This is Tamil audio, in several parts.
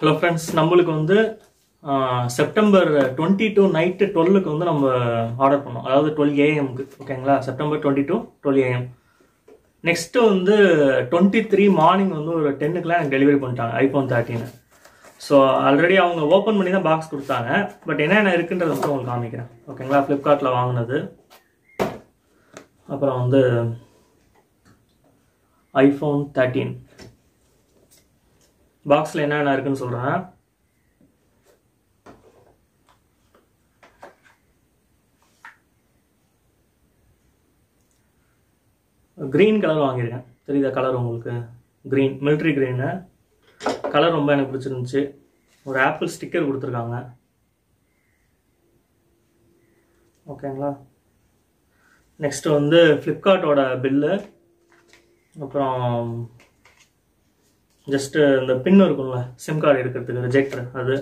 ஹலோ ஃப்ரெண்ட்ஸ் நம்மளுக்கு வந்து செப்டம்பர் டுவெண்ட்டி டூ நைட்டு டுவெல்லுக்கு வந்து நம்ம ஆர்டர் பண்ணோம். அதாவது டுவெல் ஏஎம்க்கு ஓகேங்களா September twenty two twelve AM next வந்து டுவெண்ட்டி த்ரீ மார்னிங் வந்து ஒரு டென்னுக்குலாம் எனக்கு டெலிவரி பண்ணிட்டாங்க ஐஃபோன் தேர்ட்டின்னு ஸோ ஆல்ரெடி அவங்க ஓப்பன் பண்ணி தான் பாக்ஸ் கொடுத்தாங்க. பட் என்னென்ன இருக்குன்றதை மட்டும் உங்களுக்கு காமிக்கிறேன். ஓகேங்களா ஃப்ளிப்கார்ட்டில் வாங்கினது. அப்புறம் வந்து ஐஃபோன் தேர்ட்டீன் பாக்ஸில் என்னென்ன இருக்குன்னு சொல்கிறேன் க்ரீன் கலர் வாங்கியிருக்கேன். தெரியுதா கலர் உங்களுக்கு? க்ரீன் மில்ட்ரி க்ரீனு கலர் ரொம்ப எனக்கு பிடிச்சிருந்துச்சு. ஒரு ஆப்பிள் ஸ்டிக்கர் கொடுத்துருக்காங்க. ஓகேங்களா நெக்ஸ்ட்டு வந்து ஃப்ளிப்கார்ட்டோட பில்லு அப்புறம் ஜஸ்ட்டு uh, இந்த பின் இருக்கும்ல சிம் கார்டு எடுக்கிறதுக்கு ரிஜெக்டர் அது.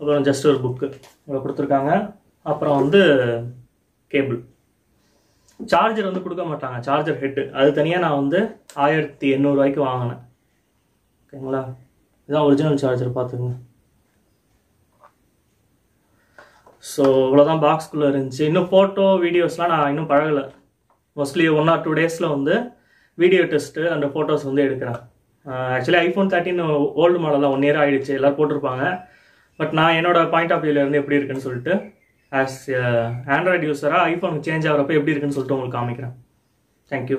அப்புறம் ஜஸ்ட் ஒரு புக்கு இவ்வளோ கொடுத்துருக்காங்க. அப்புறம் வந்து கேபிள் சார்ஜர் வந்து கொடுக்க மாட்டாங்க. சார்ஜர் ஹெட்டு அது தனியாக நான் வந்து ஆயிரத்தி எண்ணூறுவாய்க்கு வாங்கினேன். ஓகேங்களா? இதுதான் ஒரிஜினல் சார்ஜர் பார்த்துக்குங்க. ஸோ இவ்வளோதான் பாக்ஸ்குள்ளே இருந்துச்சு. இன்னும் ஃபோட்டோ வீடியோஸ்லாம் நான் இன்னும் பழகலை. மோஸ்ட்லி ஒன் ஆர் டூ டேஸில் வந்து வீடியோ டெஸ்ட்டு அந்த ஃபோட்டோஸ் வந்து எடுக்கிறேன். ஆக்சுவலி ஐஃபோன் தேர்ட்டின் ஓல்டு மாடலாக ஒன் இயர் ஆகிடுச்சு எல்லோரும் போட்டிருப்பாங்க. பட் நான் என்னோட பாயிண்ட் ஆஃப் வியூலேருந்து எப்படி இருக்குன்னு சொல்லிட்டு ஆஸ் ஆண்ட்ராய்டு யூஸராக ஐஃபோனுக்கு சேஞ்ச் ஆகிறப்ப எப்படி இருக்குன்னு சொல்லிட்டு உங்களுக்கு காமிக்கிறேன். தேங்க்யூ